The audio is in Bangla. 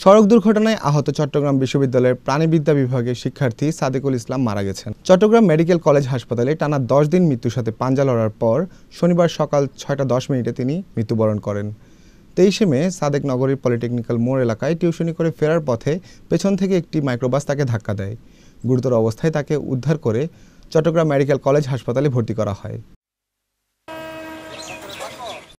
সড়ক দুর্ঘটনায় আহত চট্টগ্রাম বিশ্ববিদ্যালয়ের প্রাণীবিদ্যা বিভাগের শিক্ষার্থী সাদেকুল ইসলাম মারা গেছেন। চট্টগ্রাম মেডিকেল কলেজ হাসপাতালে টানা দশ দিন মৃত্যুর সাথে পাঞ্জা লড়ার পর শনিবার সকাল ছয়টা দশ মিনিটে তিনি মৃত্যুবরণ করেন। তেইশে মে সাদেক নগরীর পলিটেকনিক্যাল মোড় এলাকায় টিউশনি করে ফেরার পথে পেছন থেকে একটি মাইক্রোবাস তাকে ধাক্কা দেয়। গুরুতর অবস্থায় তাকে উদ্ধার করে চট্টগ্রাম মেডিকেল কলেজ হাসপাতালে ভর্তি করা হয়।